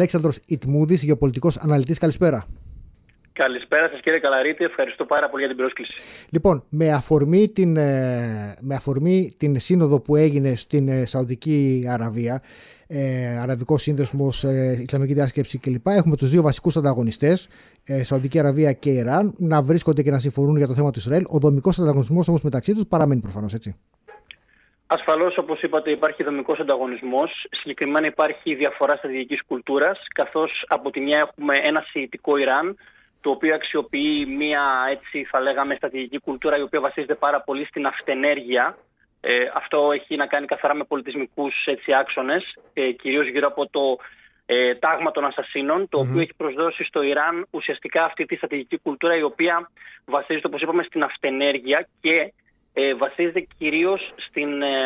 Αλέξανδρος Ιτμούδης, γεωπολιτικός αναλυτής. Καλησπέρα. Καλησπέρα σας κύριε Καλαρίτη, ευχαριστώ πάρα πολύ για την πρόσκληση. Λοιπόν, με αφορμή την, ε, με αφορμή την σύνοδο που έγινε στην ε, Σαουδική Αραβία, ε, Αραβικός Σύνδεσμος, ε, Ισλαμική Διάσκεψη κλπ. Έχουμε τους δύο βασικούς ανταγωνιστές, ε, Σαουδική Αραβία και Ιράν, να βρίσκονται και να συμφωνούν για το θέμα του Ισραήλ. Ο δομικός ανταγωνισμός όμως μεταξύ τους παραμένει προφανώς, έτσι. Ασφαλώς, όπως είπατε, υπάρχει δομικός ανταγωνισμός. Συγκεκριμένα υπάρχει διαφορά στρατηγικής κουλτούρας, καθώς από τη μια έχουμε ένα σιητικό Ιράν, το οποίο αξιοποιεί μια, έτσι θα λέγαμε, στρατηγική κουλτούρα η οποία βασίζεται πάρα πολύ στην αυτενέργεια. Ε, αυτό έχει να κάνει καθαρά με πολιτισμικούς άξονες, ε, κυρίως γύρω από το ε, τάγμα των ασασίνων, το οποίο έχει προσδώσει στο Ιράν ουσιαστικά αυτή τη στρατηγική κουλτούρα η οποία βασίζεται, όπως είπαμε, στην αυτενέργεια και ε, βασίζεται κυρίως στην, ε,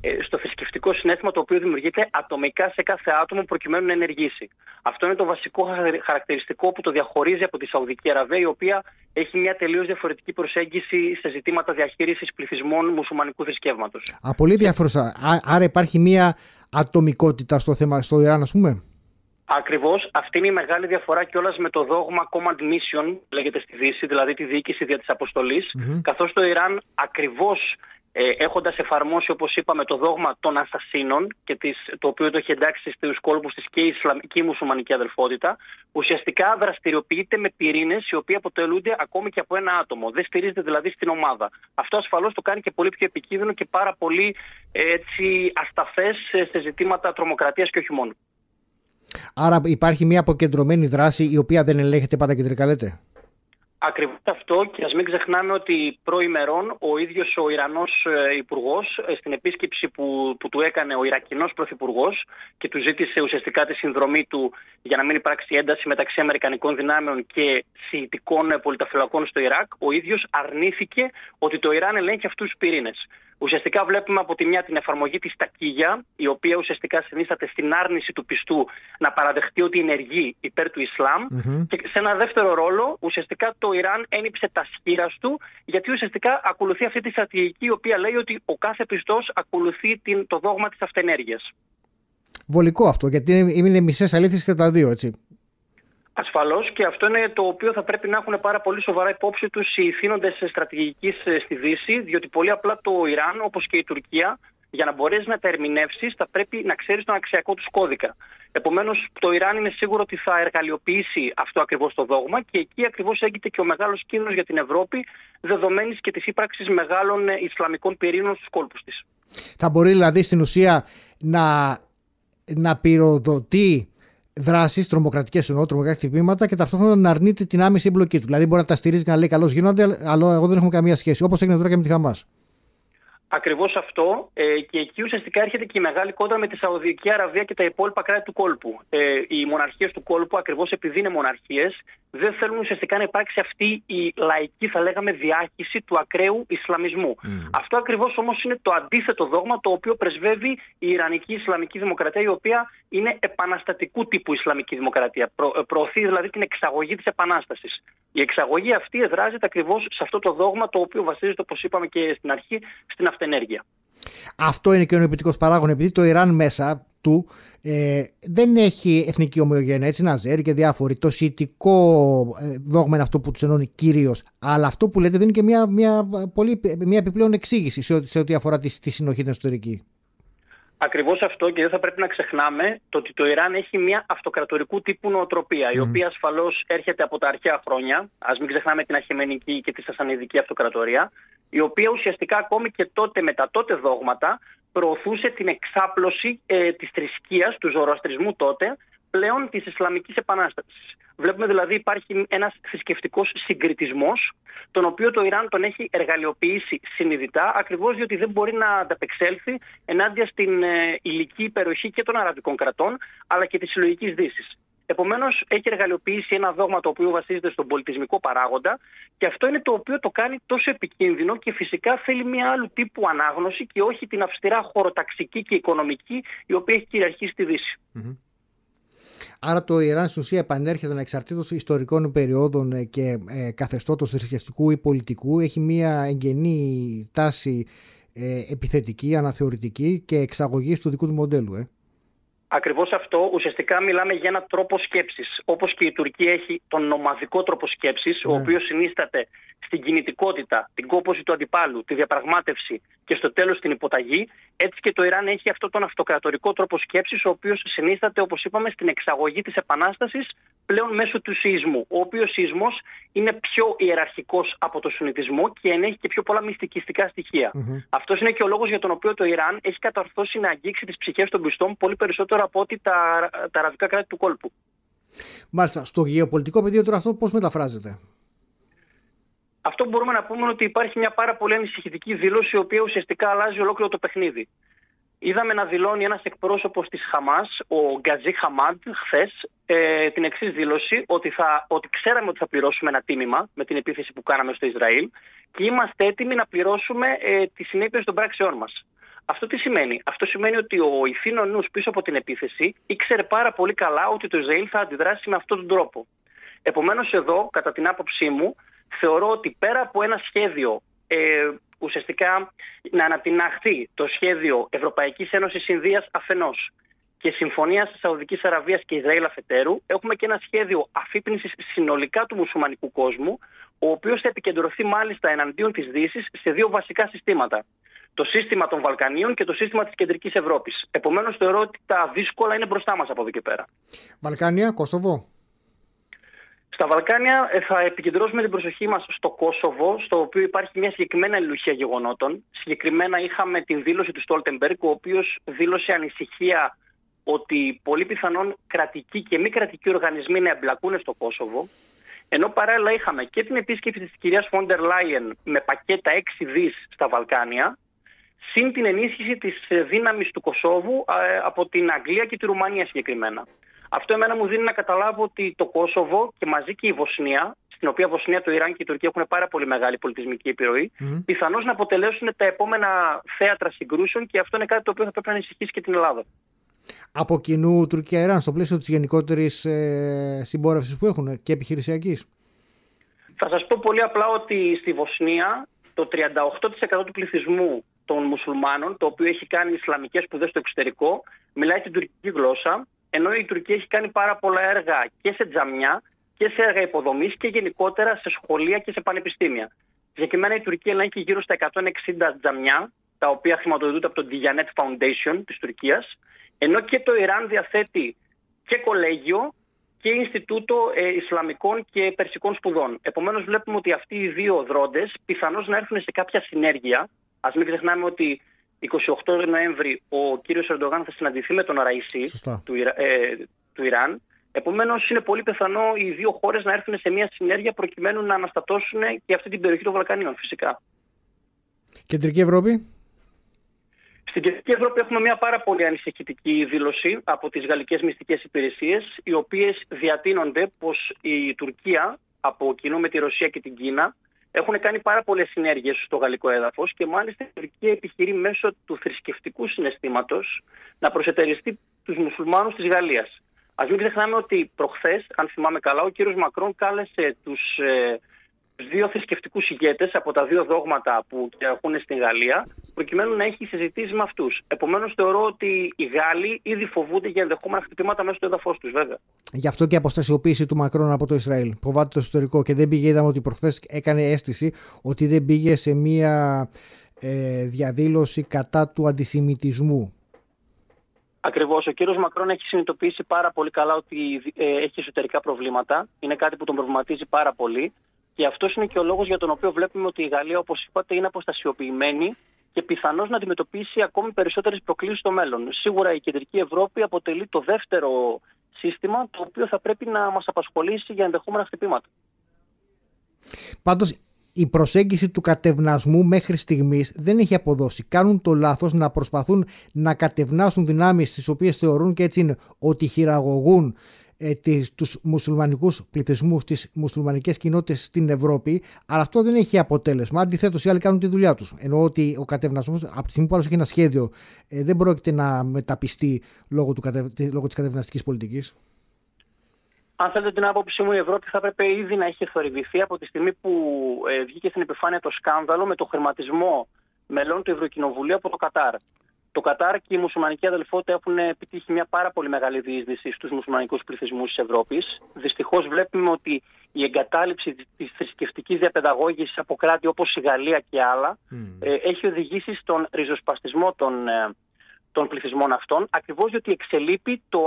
ε, στο θρησκευτικό συνέστημα το οποίο δημιουργείται ατομικά σε κάθε άτομο προκειμένου να ενεργήσει. Αυτό είναι το βασικό χαρακτηριστικό που το διαχωρίζει από τη Σαουδική Αραβία, η οποία έχει μια τελείως διαφορετική προσέγγιση σε ζητήματα διαχείρισης πληθυσμών μουσουλμανικού θρησκεύματος. Πολύ διαφορετικά. Άρα υπάρχει μια ατομικότητα στο θέμα στο Ιράν, ας πούμε; Ακριβώς. Αυτή είναι η μεγάλη διαφορά κιόλας με το δόγμα Command Mission, λέγεται στη Δύση, δηλαδή τη διοίκηση δια της αποστολής. Mm-hmm. Καθώς το Ιράν ακριβώς ε, έχοντας εφαρμόσει, όπως είπαμε, το δόγμα των ασασίνων, και τις, το οποίο το έχει εντάξει στους κόλπους της και η Ισλαμική μουσουλμανική αδελφότητα, ουσιαστικά δραστηριοποιείται με πυρήνες οι οποίοι αποτελούνται ακόμη και από ένα άτομο. Δεν στηρίζεται δηλαδή στην ομάδα. Αυτό ασφαλώς το κάνει και πολύ πιο επικίνδυνο και πάρα πολύ ασταθές σε ζητήματα τρομοκρατίας και όχι μόνο. Άρα υπάρχει μια αποκεντρωμένη δράση η οποία δεν ελέγχεται πάντα κεντρικά, λέτε. Ακριβώς αυτό και ας μην ξεχνάμε ότι προημερών ο ίδιος ο Ιρανός ε, Υπουργός ε, στην επίσκεψη που, που του έκανε ο Ιρακινός Πρωθυπουργός και του ζήτησε ουσιαστικά τη συνδρομή του για να μην υπάρξει ένταση μεταξύ Αμερικανικών δυνάμεων και Σιητικών πολιταφυλακών στο Ιράκ, ο ίδιος αρνήθηκε ότι το Ιράν ελέγχει αυτούς τους πυρήνες. Ουσιαστικά βλέπουμε από τη μια την εφαρμογή της τακίγια, η οποία ουσιαστικά συνίσταται στην άρνηση του πιστού να παραδεχτεί ότι ενεργεί υπέρ του Ισλάμ. Και σε ένα δεύτερο ρόλο, ουσιαστικά το Ιράν ένυψε τα σχήρα του, γιατί ουσιαστικά ακολουθεί αυτή τη στρατηγική, η οποία λέει ότι ο κάθε πιστός ακολουθεί την, το δόγμα της αυτενέργειας. Βολικό αυτό, γιατί είναι μισές αλήθειες και τα δύο, έτσι. Ασφαλώς και αυτό είναι το οποίο θα πρέπει να έχουν πάρα πολύ σοβαρά υπόψη τους οι ηθήνοντες στρατηγικής ε, στη Δύση, διότι πολύ απλά το Ιράν, όπως και η Τουρκία, για να μπορέσεις να τα ερμηνεύσεις, θα πρέπει να ξέρεις τον αξιακό τους κώδικα. Επομένως, το Ιράν είναι σίγουρο ότι θα εργαλειοποιήσει αυτό ακριβώς το δόγμα και εκεί ακριβώς έγκυται και ο μεγάλος κίνδυνος για την Ευρώπη, δεδομένης και της ύπαρξης μεγάλων ε, Ισλαμικών πυρήνων στους κόλπους της. Θα μπορεί δηλαδή στην ουσία να, να πυροδοτεί δράσεις, τρομοκρατικές εννοώ, τρομοκρατικά χτυπήματα και ταυτόχρονα να αρνείται την άμεση εμπλοκή του. Δηλαδή μπορεί να τα στηρίζει και να λέει καλώς γίνονται, αλλά εγώ δεν έχουμε καμία σχέση. Όπως έγινε τώρα και με τη Χαμάς. Ακριβώς αυτό. Ε, και εκεί ουσιαστικά έρχεται και η μεγάλη κόντρα με τη Σαουδική Αραβία και τα υπόλοιπα κράτη του κόλπου. Ε, οι μοναρχίες του κόλπου, ακριβώς επειδή είναι μοναρχίες, δεν θέλουν ουσιαστικά να υπάρξει αυτή η λαϊκή, θα λέγαμε, διάχυση του ακραίου Ισλαμισμού. Mm. Αυτό ακριβώς όμως είναι το αντίθετο δόγμα το οποίο πρεσβεύει η Ιρανική Ισλαμική Δημοκρατία, η οποία είναι επαναστατικού τύπου Ισλαμική Δημοκρατία. Προ, ε, προωθεί δηλαδή την εξαγωγή της Επανάστασης. Η εξαγωγή αυτή εδράζεται ακριβώς σε αυτό το δόγμα το οποίο βασίζεται, όπως είπαμε και στην αρχή, στην αυτενέργεια. Αυτό είναι και ο νοητικό παράγον, επειδή το Ιράν μέσα του ε, δεν έχει εθνική ομοιογένεια, έτσι, Ναζέρ και διάφοροι. Το σιητικό ε, δόγμα είναι αυτό που τους ενώνει κυρίως. Αλλά αυτό που λέτε δεν είναι και μια, μια, πολύ, μια επιπλέον εξήγηση σε, σε ό,τι αφορά τη, τη συνοχή την εσωτερική. Ακριβώς αυτό και δεν θα πρέπει να ξεχνάμε το ότι το Ιράν έχει μια αυτοκρατορικού τύπου νοοτροπία, η οποία ασφαλώς έρχεται από τα αρχαία χρόνια. Α μην ξεχνάμε την Αχημενική και τη Σασανιδική Αυτοκρατορία, η οποία ουσιαστικά ακόμη και τότε με τα τότε δόγματα προωθούσε την εξάπλωση ε, της θρησκείας, του ζωραστρισμού τότε, πλέον της Ισλαμικής Επανάστασης. Βλέπουμε δηλαδή υπάρχει ένας θρησκευτικός συγκριτισμός, τον οποίο το Ιράν τον έχει εργαλειοποιήσει συνειδητά, ακριβώς διότι δεν μπορεί να ανταπεξέλθει ενάντια στην ε, ηλική υπεροχή και των αραβικών κρατών, αλλά και της συλλογικής δύσης. Επομένως, έχει εργαλειοποιήσει ένα δόγμα το οποίο βασίζεται στον πολιτισμικό παράγοντα και αυτό είναι το οποίο το κάνει τόσο επικίνδυνο και φυσικά θέλει μια άλλου τύπου ανάγνωση και όχι την αυστηρά χωροταξική και οικονομική η οποία έχει κυριαρχήσει στη Δύση. Άρα το Ιράν στην ουσία επανέρχεται ανεξαρτήτως ιστορικών περιόδων και ε, καθεστώτος θρησκευτικού ή πολιτικού. Έχει μια εγγενή τάση ε, επιθετική, αναθεωρητική και εξαγωγής του δικού του μοντέλου. Ε. Ακριβώς αυτό. Ουσιαστικά μιλάμε για ένα τρόπο σκέψης. Όπως και η Τουρκία έχει τον νομαδικό τρόπο σκέψης, ο ναι. οποίος συνίσταται στην κινητικότητα, την κόπωση του αντιπάλου, τη διαπραγμάτευση και στο τέλος την υποταγή, έτσι και το Ιράν έχει αυτό τον αυτοκρατορικό τρόπο σκέψης, ο οποίος συνίσταται, όπως είπαμε, στην εξαγωγή της επανάστασης πλέον μέσω του σεισμού. Ο οποίος σεισμός είναι πιο ιεραρχικός από το σουνιτισμό και ενέχει και πιο πολλά μυστικιστικά στοιχεία. Mm-hmm. Αυτός είναι και ο λόγος για τον οποίο το Ιράν έχει καταρθώσει να αγγίξει τις ψυχές των πιστών πολύ περισσότερο από ότι τα, τα αραβικά κράτη του κόλπου. Μάλιστα. Στο γεωπολιτικό πεδίο τώρα αυτό πώς μεταφράζεται; Αυτό που μπορούμε να πούμε είναι ότι υπάρχει μια πάρα πολύ ανησυχητική δήλωση η οποία ουσιαστικά αλλάζει ολόκληρο το παιχνίδι. Είδαμε να δηλώνει ένας εκπρόσωπος της Χαμάς, ο Γκαζί Χαμάντ, χθες ε, την εξής δήλωση: ότι, θα, ότι ξέραμε ότι θα πληρώσουμε ένα τίμημα με την επίθεση που κάναμε στο Ισραήλ και είμαστε έτοιμοι να πληρώσουμε ε, τις συνέπειες των πράξεών μας. Αυτό τι σημαίνει; Αυτό σημαίνει ότι ο ηθήνο νους πίσω από την επίθεση ήξερε πάρα πολύ καλά ότι το Ισραήλ θα αντιδράσει με αυτόν τον τρόπο. Επομένως, εδώ, κατά την άποψή μου, θεωρώ ότι πέρα από ένα σχέδιο ε, ουσιαστικά να ανατιναχθεί το σχέδιο Ευρωπαϊκής Ένωσης Ινδίας αφενός και συμφωνίας της Σαουδικής Αραβίας και Ισραήλ αφετέρου, έχουμε και ένα σχέδιο αφύπνισης συνολικά του μουσουλμανικού κόσμου, ο οποίος θα επικεντρωθεί μάλιστα εναντίον της Δύσης σε δύο βασικά συστήματα το σύστημα των Βαλκανίων και το σύστημα της κεντρικής Ευρώπης. Επομένως, θεωρώ ότι τα δύσκολα είναι μπροστά μας από εδώ και πέρα. Βαλκάνια, Κόσοβο. Στα Βαλκάνια ε, θα επικεντρώσουμε την προσοχή μας στο Κόσοβο, στο οποίο υπάρχει μια συγκεκριμένη αλληλουχία γεγονότων. Συγκεκριμένα είχαμε την δήλωση του Στόλτεμπεργκ, ο οποίος δήλωσε ανησυχία ότι πολύ πιθανόν κρατικοί και μη κρατικοί οργανισμοί να εμπλακούν στο Κόσοβο. Ενώ παράλληλα είχαμε και την επίσκεψη της κυρίας Φόντερ Λάιεν με πακέτα 6 δις στα Βαλκάνια, συν την ενίσχυση της δύναμης του Κωσόβου ε, από την Αγγλία και τη Ρουμανία συγκεκριμένα. Αυτό εμένα μου δίνει να καταλάβω ότι το Κόσοβο και μαζί και η Βοσνία, στην οποία Βοσνία, το Ιράν και η Τουρκία έχουν πάρα πολύ μεγάλη πολιτισμική επιρροή, mm. πιθανώς να αποτελέσουν τα επόμενα θέατρα συγκρούσεων και αυτό είναι κάτι το οποίο θα πρέπει να ανησυχήσει και την Ελλάδα. Από κοινού Τουρκία-Ιράν, στο πλαίσιο της γενικότερης ε, συμπόρευσης που έχουν και επιχειρησιακής. Θα σας πω πολύ απλά ότι στη Βοσνία το 38% του πληθυσμού των μουσουλμάνων, το οποίο έχει κάνει Ισλαμικές σπουδές στο εξωτερικό, μιλάει την τουρκική γλώσσα, ενώ η Τουρκία έχει κάνει πάρα πολλά έργα και σε τζαμιά και σε έργα υποδομής και γενικότερα σε σχολεία και σε πανεπιστήμια. Συγκεκριμένα η Τουρκία ελέγχει γύρω στα 160 τζαμιά, τα οποία χρηματοδοτούνται από το Diyanet Foundation της Τουρκίας, ενώ και το Ιράν διαθέτει και κολέγιο και Ινστιτούτο ε, Ισλαμικών και Περσικών Σπουδών. Επομένως, βλέπουμε ότι αυτοί οι δύο δρόντες πιθανώς να έρθουν σε κάποια συνέργεια. Α μην ξεχνάμε ότι 28 Νοέμβρη ο κύριος Ερντογάν θα συναντηθεί με τον Ραΐσι του, ε, του Ιράν. Επομένως, είναι πολύ πιθανό οι δύο χώρες να έρθουν σε μια συνέργεια προκειμένου να αναστατώσουν και αυτή την περιοχή των Βαλκανίων, φυσικά. Κεντρική Ευρώπη; Στην Κεντρική Ευρώπη έχουμε μια πάρα πολύ ανησυχητική δήλωση από τις γαλλικές μυστικές υπηρεσίες, οι οποίες διατείνονται πως η Τουρκία από κοινού με τη Ρωσία και την Κίνα έχουν κάνει πάρα πολλές συνέργειες στο γαλλικό έδαφος και μάλιστα η Τουρκία επιχειρεί μέσω του θρησκευτικού συναισθήματος να προσετεριστεί τους μουσουλμάνους της Γαλλίας. Α μην ξεχνάμε ότι προχθές, αν θυμάμαι καλά, ο κύριος Μακρόν κάλεσε τους ε, δύο θρησκευτικούς ηγέτες από τα δύο δόγματα που έχουν στην Γαλλία, προκειμένου να έχει συζητήσει με αυτούς. Επομένως, θεωρώ ότι οι Γάλλοι ήδη φοβούνται για ενδεχόμενα χτυπήματα μέσα στο έδαφος τους, βέβαια. Γι' αυτό και η αποστασιοποίηση του Μακρόν από το Ισραήλ. Φοβάται το εσωτερικό και δεν πήγε, είδαμε ότι προχθές έκανε αίσθηση ότι δεν πήγε σε μία ε, διαδήλωση κατά του αντισημιτισμού. Ακριβώς. Ο κύριος Μακρόν έχει συνειδητοποιήσει πάρα πολύ καλά ότι ε, έχει εσωτερικά προβλήματα. Είναι κάτι που τον προβληματίζει πάρα πολύ. Και αυτός είναι και ο λόγος για τον οποίο βλέπουμε ότι η Γαλλία, όπως είπατε, είναι αποστασιοποιημένη και πιθανώς να αντιμετωπίσει ακόμη περισσότερες προκλήσεις στο μέλλον. Σίγουρα η κεντρική Ευρώπη αποτελεί το δεύτερο σύστημα το οποίο θα πρέπει να μας απασχολήσει για ενδεχόμενα χτυπήματα. Πάντως, η προσέγγιση του κατευνασμού μέχρι στιγμής δεν έχει αποδώσει. Κάνουν το λάθος να προσπαθούν να κατευνάσουν δυνάμεις τις οποίες θεωρούν και έτσι είναι ότι χειραγωγούν ε, τις, τους μουσουλμανικούς πληθυσμούς, τις μουσουλμανικές κοινότητες στην Ευρώπη, αλλά αυτό δεν έχει αποτέλεσμα. Αντιθέτως, οι άλλοι κάνουν τη δουλειά τους. Ενώ ότι ο κατευνασμός, από τη στιγμή που άλλος έχει ένα σχέδιο, ε, δεν πρόκειται να μεταπιστεί λόγω, του, λόγω της κατευναστικής πολιτικής. Αν θέλετε την άποψή μου, η Ευρώπη θα έπρεπε ήδη να έχει θορυβηθεί από τη στιγμή που ε, βγήκε στην επιφάνεια το σκάνδαλο με το χρηματισμό μελών του Ευρωκοινοβουλίου από το Κατάρ. Το Κατάρ και η μουσουλμανική αδελφότητα έχουν επιτύχει μια πάρα πολύ μεγάλη διείσδυση στους μουσουλμανικούς πληθυσμούς της Ευρώπης. Δυστυχώς βλέπουμε ότι η εγκατάλειψη της θρησκευτικής διαπαιδαγώγησης από κράτη όπως η Γαλλία και άλλα ε, έχει οδηγήσει στον ριζοσπαστισμό των, ε, των πληθυσμών αυτών, ακριβώς διότι εξελείπει το,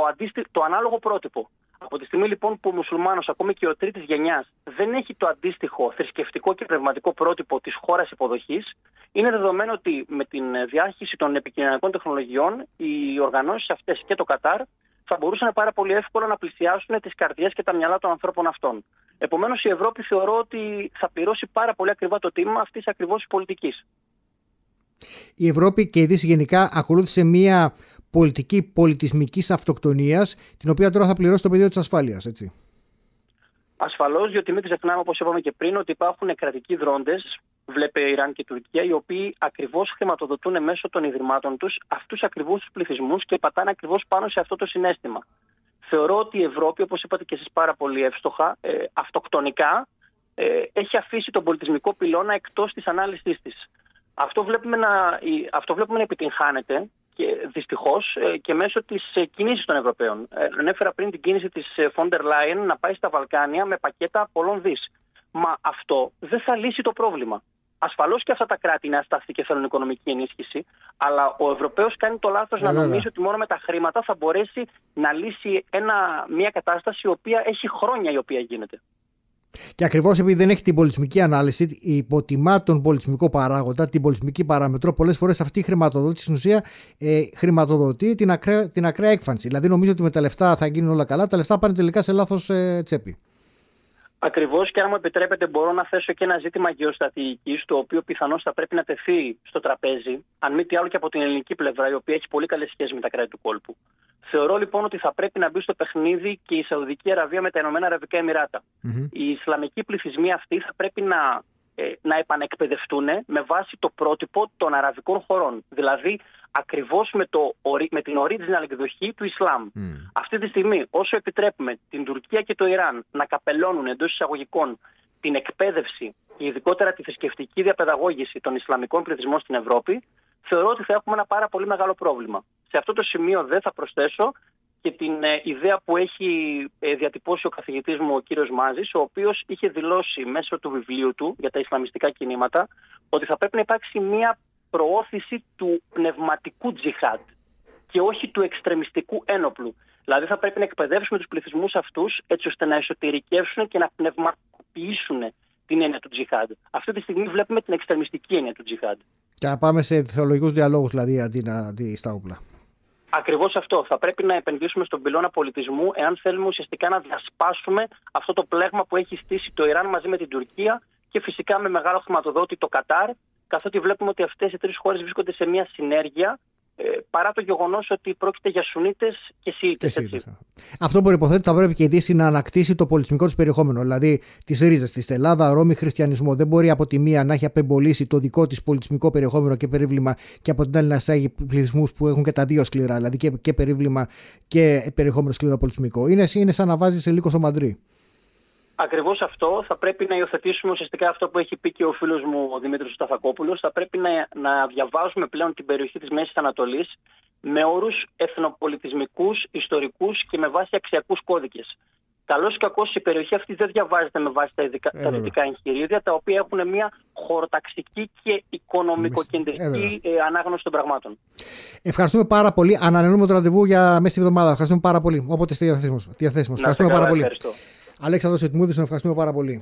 το ανάλογο πρότυπο. Από τη στιγμή λοιπόν που ο μουσουλμάνος, ακόμη και ο τρίτης γενιάς, δεν έχει το αντίστοιχο θρησκευτικό και πνευματικό πρότυπο της χώρας υποδοχής, είναι δεδομένο ότι με την διάχυση των επικοινωνιακών τεχνολογιών, οι οργανώσεις αυτές και το Κατάρ θα μπορούσαν πάρα πολύ εύκολα να πλησιάσουν τις καρδιές και τα μυαλά των ανθρώπων αυτών. Επομένως, η Ευρώπη θεωρώ ότι θα πληρώσει πάρα πολύ ακριβά το τίμημα αυτής ακριβώς της πολιτικής. Η Ευρώπη και η Δύση γενικά ακολούθησε μία πολιτική πολιτισμικής αυτοκτονίας, την οποία τώρα θα πληρώσει το πεδίο της ασφάλειας, έτσι. Ασφαλώς, διότι μην ξεχνάμε, όπως είπαμε και πριν, ότι υπάρχουν κρατικοί δρόντες, βλέπε Ιράν και Τουρκία, οι οποίοι ακριβώς χρηματοδοτούν μέσω των ιδρυμάτων τους αυτούς ακριβώ τους πληθυσμούς και πατάνε ακριβώς πάνω σε αυτό το συνέστημα. Θεωρώ ότι η Ευρώπη, όπως είπατε και εσείς πάρα πολύ εύστοχα, ε, αυτοκτονικά ε, έχει αφήσει τον πολιτισμικό πυλώνα εκτός της ανάλυση της. Αυτό βλέπουμε να, αυτό βλέπουμε να επιτυγχάνεται και δυστυχώς ε, και μέσω της ε, κίνηση των Ευρωπαίων. Ε, ανέφερα πριν την κίνηση της Φόντερ Λάιεν να πάει στα Βαλκάνια με πακέτα πολλών δις. Μα αυτό δεν θα λύσει το πρόβλημα. Ασφαλώς και αυτά τα κράτη είναι αστάθη και θέλουν οικονομική ενίσχυση, αλλά ο Ευρωπαίος κάνει το λάθος να νομίζει ότι μόνο με τα χρήματα θα μπορέσει να λύσει ένα, μια κατάσταση η οποία έχει χρόνια η οποία γίνεται. Και ακριβώς επειδή δεν έχει την πολιτισμική ανάλυση, υποτιμά τον πολιτισμικό παράγοντα, την πολιτισμική παράμετρο, πολλές φορές αυτή η χρηματοδότηση στην ουσία ε, χρηματοδοτεί την ακραία, την ακραία έκφανση. Δηλαδή, νομίζω ότι με τα λεφτά θα γίνουν όλα καλά, τα λεφτά πάνε τελικά σε λάθος ε, τσέπη. Ακριβώς και αν μου επιτρέπετε, μπορώ να θέσω και ένα ζήτημα γεωστρατηγικής, το οποίο πιθανώς θα πρέπει να τεθεί στο τραπέζι, αν μη τι άλλο και από την ελληνική πλευρά, η οποία έχει πολύ καλές σχέσεις με τα κράτη του κόλπου. Θεωρώ λοιπόν ότι θα πρέπει να μπει στο παιχνίδι και η Σαουδική Αραβία με τα Ηνωμένα Αραβικά Εμμυράτα. Mm-hmm. Οι Ισλαμικοί πληθυσμοί αυτοί θα πρέπει να, ε, να επανεκπαιδευτούν με βάση το πρότυπο των αραβικών χωρών. Δηλαδή ακριβώς με, με την original εκδοχή του Ισλάμ. Mm. Αυτή τη στιγμή, όσο επιτρέπουμε την Τουρκία και το Ιράν να καπελώνουν εντός εισαγωγικών την εκπαίδευση και ειδικότερα τη θρησκευτική διαπαιδαγώγηση των Ισλαμικών πληθυσμών στην Ευρώπη, θεωρώ ότι θα έχουμε ένα πάρα πολύ μεγάλο πρόβλημα. Σε αυτό το σημείο δεν θα προσθέσω και την ε, ιδέα που έχει ε, διατυπώσει ο καθηγητής μου ο κύριος Μάζης, ο οποίος είχε δηλώσει μέσω του βιβλίου του για τα Ισλαμιστικά κινήματα ότι θα πρέπει να υπάρξει μια προώθηση του πνευματικού τζιχάντ και όχι του εξτρεμιστικού ένοπλου. Δηλαδή θα πρέπει να εκπαιδεύσουμε τους πληθυσμούς αυτούς έτσι ώστε να εσωτερικεύσουν και να πνευματοποιήσουν την έννοια του τζιχάντ. Αυτή τη στιγμή βλέπουμε την εξτρεμιστική έννοια του τζιχάντ. Και να πάμε σε θεολογικούς διαλόγους, δηλαδή αντί, αντί στα όπλα. Ακριβώς αυτό. Θα πρέπει να επενδύσουμε στον πυλώνα πολιτισμού, εάν θέλουμε ουσιαστικά να διασπάσουμε αυτό το πλέγμα που έχει στήσει το Ιράν μαζί με την Τουρκία και φυσικά με μεγάλο χρηματοδότη το Κατάρ, καθότι βλέπουμε ότι αυτές οι τρεις χώρες βρίσκονται σε μια συνέργεια ε, παρά το γεγονός ότι πρόκειται για Σουνίτες και Σιήτες. Αυτό που υποθέτει θα πρέπει και η Δύση να ανακτήσει το πολιτισμικό της περιεχόμενο. Δηλαδή τις ρίζες της Ελλάδα, Ρώμη, Χριστιανισμό. Δεν μπορεί από τη μία να έχει απεμπολίσει το δικό της πολιτισμικό περιεχόμενο και περίβλημα και από την άλλη να εισάγει πληθυσμούς που έχουν και τα δύο σκληρά. Δηλαδή και, και περίβλημα και περιεχόμενο σκληρό πολιτισμικό. Είναι, είναι σαν να βάζεις σε λίγο στο μαντρί. Ακριβώς αυτό θα πρέπει να υιοθετήσουμε ουσιαστικά αυτό που έχει πει και ο φίλος μου ο Δημήτρης Σταφακόπουλος. Θα πρέπει να, να διαβάζουμε πλέον την περιοχή της Μέσης Ανατολής με όρους εθνοπολιτισμικούς, ιστορικούς και με βάση αξιακούς κώδικες. Καλώς ή κακό η περιοχή αυτή δεν διαβάζεται με βάση τα, ειδικά, ε, τα δυτικά εγχειρίδια, τα οποία έχουν μια χωροταξική και οικονομικοκεντρική ε, ανάγνωση των πραγμάτων. Ευχαριστούμε πάρα πολύ. Ανανεώνουμε το ραντεβού για μέσα στη εβδομάδα. Ευχαριστούμε πάρα πολύ. Όποτε είστε διαθέσιμος. Ευχαριστούμε πάρα πολύ. Ευχαριστώ. Αλέξανδρος Ετμούδης, τον ευχαριστούμε πάρα πολύ.